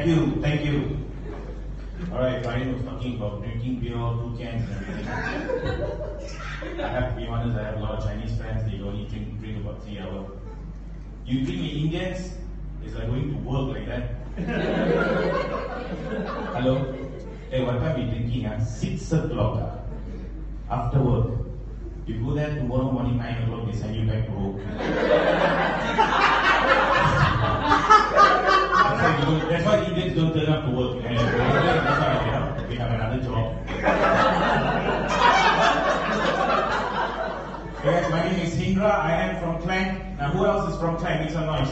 thank you. Thank you. Alright, Ryan was talking about drinking beer, two cans and everything. I have to be honest, I have a lot of Chinese friends, they only drink, drink about three hours. You drink with Indians, it's like going to work like that. Hello? Hey, what time we drinking? Ah? Six o'clock. ah. After work. You go there tomorrow morning, nine o'clock, they send you back to home. To work. And we have another job. Yes, my name is Hindra. I am from Klang. Now, who else is from Klang? Make some noise.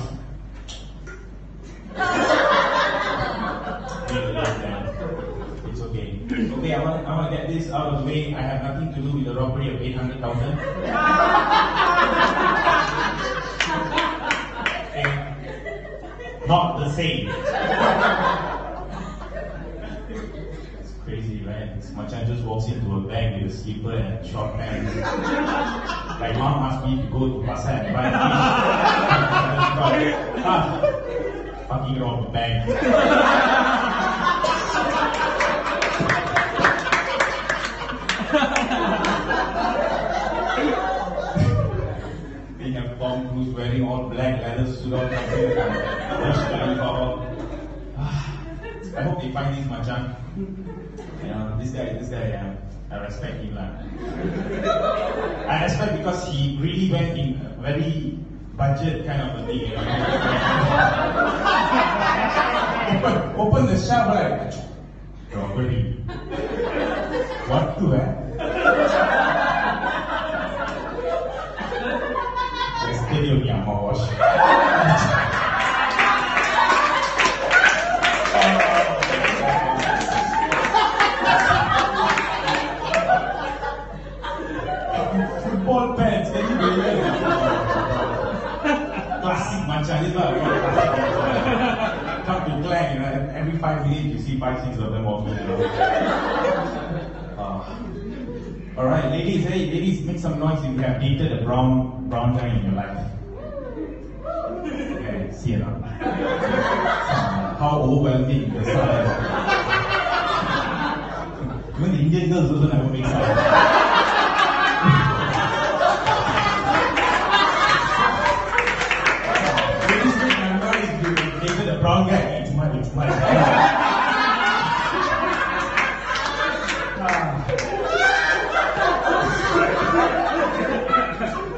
It's okay. Okay, I want, I want to get this out of the way. I have nothing to do with the robbery of 800,000. Okay. Not the same. Right? This Machan just walks into a bank with a slipper and a short pants. like mom asked me to go to pasar and buy fish. ah, fucking the bank. They have Tom Cruise wearing all black leather suit on. Burj Khalifa. I hope they find this Machan. You know, this guy, this guy, uh, I respect him. lah. I respect because he really went in a very budget kind of a thing. You know? open, open the shelf, right? Robbery. What to, eh? Yesterday only I'm wash. This one. Come to Klang, you know, every five minutes you see five, six of them walking. You know. Ah. All right, ladies, hey, ladies, make some noise if you have dated a brown, brown guy in your life. Okay, see it now. How overwhelming the sun is. Even the Indian girls also never make sound. Eita!